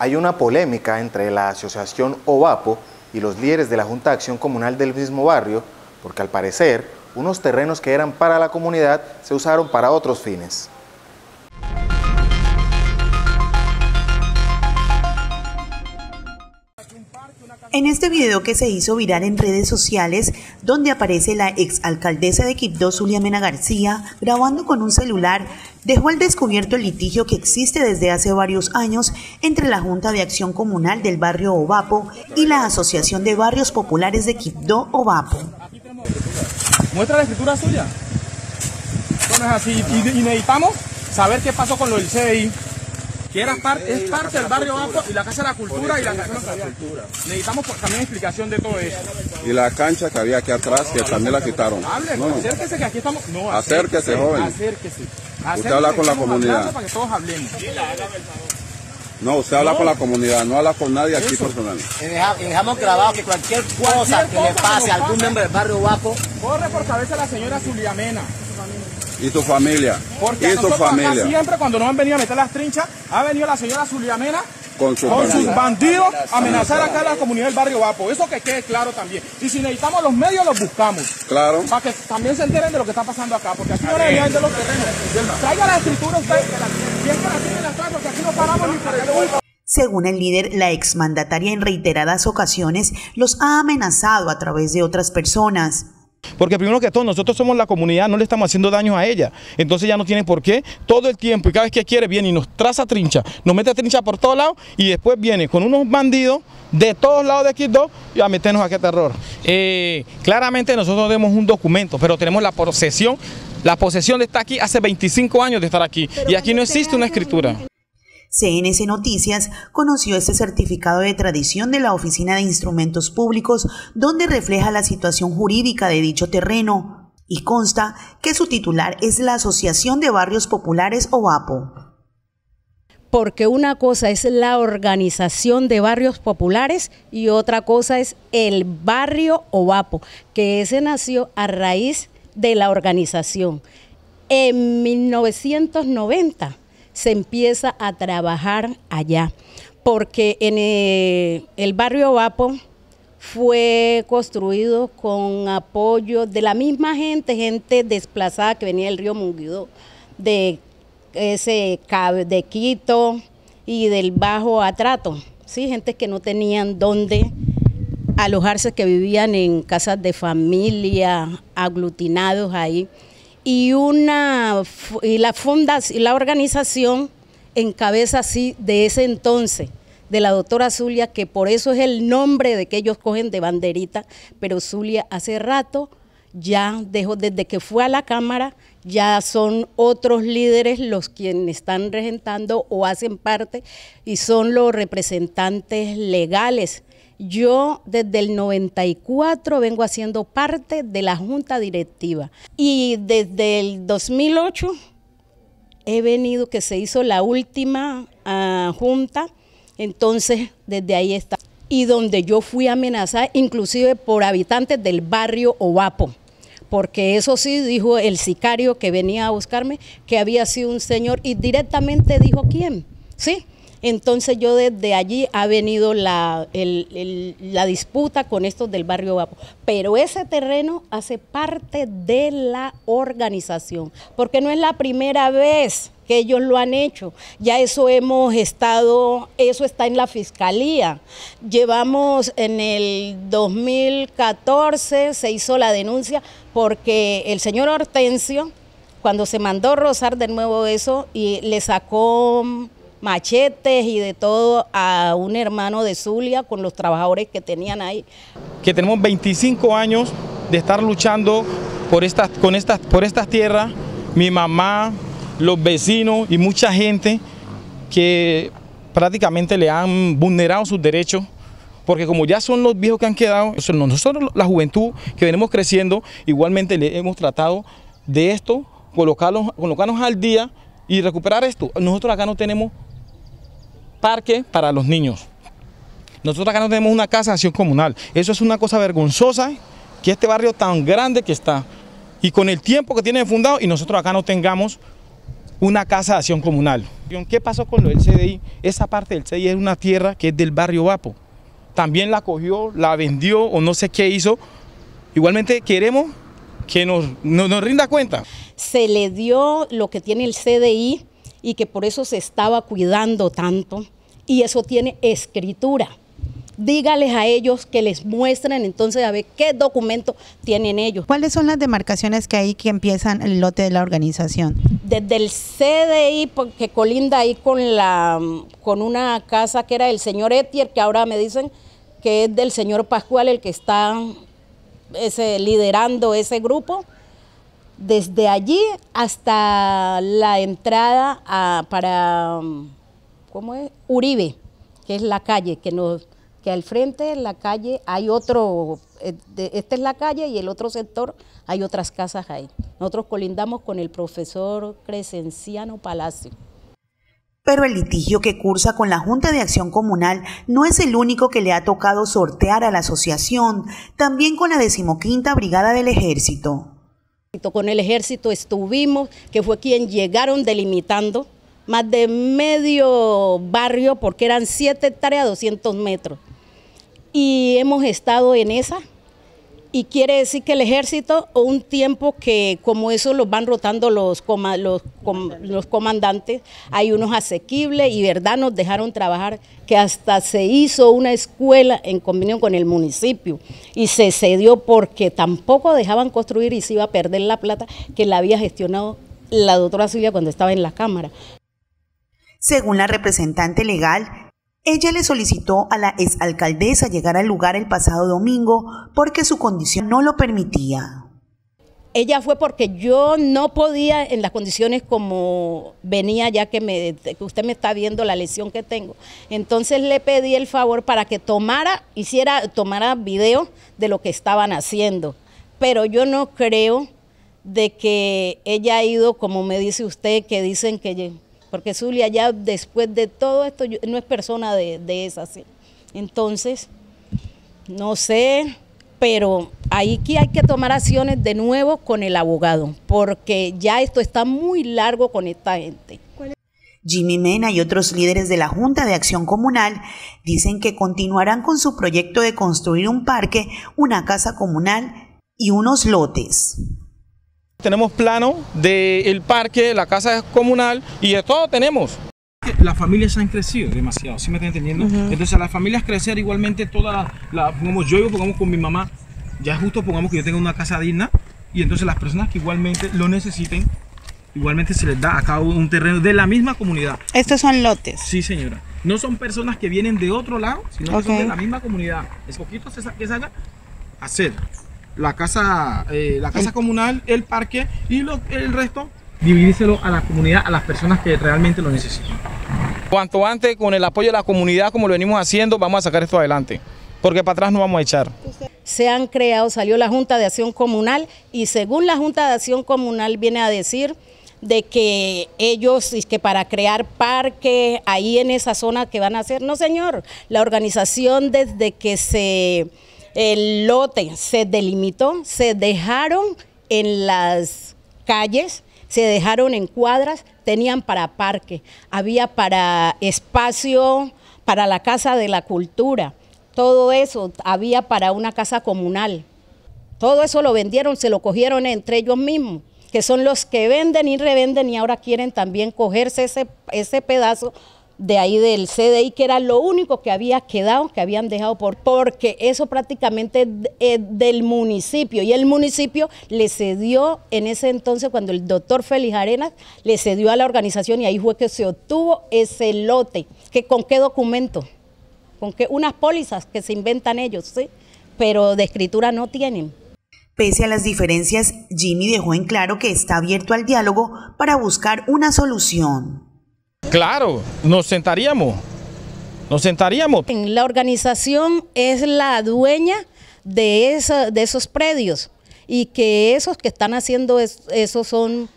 Hay una polémica entre la asociación OVAPO y los líderes de la Junta de Acción Comunal del mismo barrio, porque al parecer unos terrenos que eran para la comunidad se usaron para otros fines. En este video que se hizo viral en redes sociales, donde aparece la exalcaldesa de Quibdó, Zulia Mena García, grabando con un celular, dejó al descubierto el litigio que existe desde hace varios años entre la Junta de Acción Comunal del barrio Ovapo y la Asociación de Barrios Populares de Quibdó, Ovapo. Muestra la escritura suya. Bueno, es así. Y necesitamos saber qué pasó con lo del CDI que era parte, es parte del barrio Apo y la Casa de la Cultura y la Casa de la Cultura. Necesitamos también explicación de todo eso. Y la cancha que había aquí atrás, que también la quitaron. Hable, no. acérquese que aquí estamos. No, acérquese, joven. Acérquese. Usted habla con la comunidad. Para que todos hablemos. No, usted habla con la comunidad, no habla con nadie aquí personal. Y dejamos grabado que cualquier cosa que le pase a algún miembro del barrio Guapo. Corre por cabeza la señora Zuliamena. ¿Y tu familia? Porque ¿Y tu familia? siempre cuando nos han venido a meter las trinchas, ha venido la señora Zuliamena con, sus bandidos a amenazar acá a la comunidad del barrio Vapo. Eso que quede claro también. Y si necesitamos los medios, los buscamos. Claro. Para que también se enteren de lo que está pasando acá. Porque aquí no le de los terrenos. Traiga la escritura usted. ¿Quién que la tiene atrás? Porque aquí no paramos ni por el según el líder, la exmandataria en reiteradas ocasiones los ha amenazado a través de otras personas. Porque primero que todo, nosotros somos la comunidad, no le estamos haciendo daño a ella. Entonces ya no tiene por qué todo el tiempo y cada vez que quiere viene y nos traza trincha, nos mete trincha por todos lados y después viene con unos bandidos de todos lados de Quito y a meternos a qué terror. Eh, claramente nosotros tenemos un documento, pero tenemos la posesión, la posesión de estar aquí hace 25 años de estar aquí y aquí no existe una escritura. CNC Noticias conoció este certificado de tradición de la Oficina de Instrumentos Públicos donde refleja la situación jurídica de dicho terreno y consta que su titular es la Asociación de Barrios Populares OVAPO. Porque una cosa es la organización de barrios populares y otra cosa es el barrio OVAPO, que ese nació a raíz de la organización. En 1990 se empieza a trabajar allá, porque en eh, el, barrio Vapo fue construido con apoyo de la misma gente, gente desplazada que venía del río Munguido, de ese de Quito y del Bajo Atrato, sí, gente que no tenían dónde alojarse, que vivían en casas de familia, aglutinados ahí y una y la fundación, la organización encabeza así de ese entonces de la doctora Zulia, que por eso es el nombre de que ellos cogen de banderita, pero Zulia hace rato ya dejó, desde que fue a la Cámara, ya son otros líderes los quienes están regentando o hacen parte y son los representantes legales. Yo desde el 94 vengo haciendo parte de la junta directiva. Y desde el 2008 he venido que se hizo la última ah, junta, entonces desde ahí está. Y donde yo fui amenazada inclusive por habitantes del barrio Ovapo porque eso sí dijo el sicario que venía a buscarme que había sido un señor y directamente dijo quién, ¿sí? Entonces yo desde allí ha venido la, la disputa con estos del barrio Vapo. Pero ese terreno hace parte de la organización, porque no es la primera vez que ellos lo han hecho. Ya eso hemos estado, eso está en la fiscalía. Llevamos en el 2014, se hizo la denuncia porque el señor Hortensio, cuando se mandó rozar de nuevo eso, y le sacó machetes y de todo a un hermano de Zulia con los trabajadores que tenían ahí. Que tenemos 25 años de estar luchando por estas, con estas, por estas tierras, mi mamá, los vecinos y mucha gente que prácticamente le han vulnerado sus derechos porque como ya son los viejos que han quedado, nosotros la juventud que venimos creciendo, igualmente le hemos tratado de esto, colocarlos, colocarnos al día y recuperar esto. Nosotros acá no tenemos parque para los niños. Nosotros acá no tenemos una casa de acción comunal. Eso es una cosa vergonzosa que este barrio tan grande que está y con el tiempo que tiene fundado y nosotros acá no tengamos una casa de acción comunal. ¿Qué pasó con lo del CDI? Esa parte del CDI es una tierra que es del barrio Vapo. También la cogió, la vendió o no sé qué hizo. Igualmente queremos que nos, nos, rinda cuenta. Se le dio lo que tiene el CDI y que por eso se estaba cuidando tanto y eso tiene escritura. Dígales a ellos que les muestren entonces a ver qué documento tienen ellos. ¿Cuáles son las demarcaciones que hay que empiezan el lote de la organización? Desde el CDI, que colinda ahí con, la, con una casa que era del señor Etier, que ahora me dicen que es del señor Pascual el que está ese, liderando ese grupo, desde allí hasta la entrada a, para, ¿cómo es? Uribe, que es la calle, que, nos, que al frente de la calle hay otro, eh, esta es la calle y el otro sector hay otras casas ahí. Nosotros colindamos con el profesor Crescenciano Palacio. Pero el litigio que cursa con la Junta de Acción Comunal no es el único que le ha tocado sortear a la asociación, también con la decimoquinta Brigada del Ejército. Con el Ejército estuvimos, que fue quien llegaron delimitando más de medio barrio, porque eran 7 hectáreas, 200 metros. Y hemos estado en esa, y quiere decir que el ejército, o un tiempo que como eso los van rotando los, los, los comandantes, hay unos asequibles y verdad nos dejaron trabajar, que hasta se hizo una escuela en convenio con el municipio y se cedió porque tampoco dejaban construir y se iba a perder la plata que la había gestionado la doctora Silvia cuando estaba en la Cámara. Según la representante legal, ella le solicitó a la exalcaldesa llegar al lugar el pasado domingo porque su condición no lo permitía. Ella fue porque yo no podía en las condiciones como venía ya que, me, usted me está viendo la lesión que tengo. Entonces le pedí el favor para que tomara, hiciera, tomara video de lo que estaban haciendo. Pero yo no creo de que ella ha ido, como me dice usted, que dicen que porque Zulia ya después de todo esto no es persona de, de esa. ¿sí? Entonces, no sé, pero ahí que hay que tomar acciones de nuevo con el abogado, porque ya esto está muy largo con esta gente. Jimmy Mena y otros líderes de la Junta de Acción Comunal dicen que continuarán con su proyecto de construir un parque, una casa comunal y unos lotes. Tenemos plano del parque, la casa comunal y de todo tenemos. Las familias han crecido demasiado, ¿sí me están entendiendo? Entonces a las familias crecer igualmente toda la, pongamos yo, pongamos con mi mamá, ya es justo pongamos que yo tenga una casa digna y entonces las personas que igualmente lo necesiten, igualmente se les da a cabo un terreno de la misma comunidad. Estos son lotes. Sí, señora. No son personas que vienen de otro lado, sino que son de la misma comunidad. Es poquito que se haga hacer la casa, eh, la casa comunal, el parque y el resto dividírselo a la comunidad, a las personas que realmente lo necesitan. Cuanto antes, con el apoyo de la comunidad, como lo venimos haciendo, vamos a sacar esto adelante, porque para atrás no vamos a echar. Se han creado, salió la Junta de Acción Comunal y según la Junta de Acción Comunal viene a decir de que ellos, que para crear parque ahí en esa zona que van a hacer, no señor, la organización desde que se el lote se delimitó, se dejaron en las calles, se dejaron en cuadras, tenían para parque, había para espacio, para la casa de la cultura, todo eso había para una casa comunal. Todo eso lo vendieron, se lo cogieron entre ellos mismos, que son los que venden y revenden y ahora quieren también cogerse ese, ese pedazo de ahí del CDI, que era lo único que había quedado, que habían dejado por, porque eso prácticamente es del municipio, y el municipio le cedió en ese entonces, cuando el doctor Félix Arenas le cedió a la organización, y ahí fue que se obtuvo ese lote, que con qué documento, con qué unas pólizas que se inventan ellos, ¿sí? pero de escritura no tienen. Pese a las diferencias, Jimmy dejó en claro que está abierto al diálogo para buscar una solución. Claro, nos sentaríamos. Nos sentaríamos. La organización es la dueña de, de esos predios y que esos que están haciendo eso son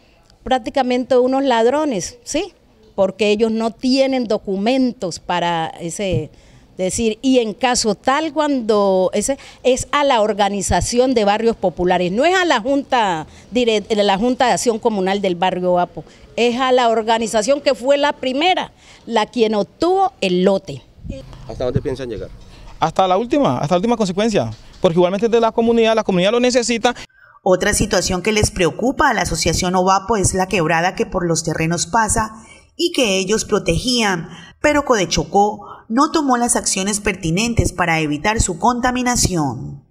prácticamente unos ladrones, ¿sí? Porque ellos no tienen documentos para ese decir, y en caso tal cuando ese es a la organización de barrios populares, no es a la Junta, la Junta de Acción Comunal del Barrio Apo, es a la organización que fue la primera, la quien obtuvo el lote. ¿Hasta dónde piensan llegar? Hasta la última, hasta la última consecuencia, porque igualmente de la comunidad, la comunidad lo necesita. Otra situación que les preocupa a la asociación Ovapo es la quebrada que por los terrenos pasa y que ellos protegían, pero Codechocó no tomó las acciones pertinentes para evitar su contaminación.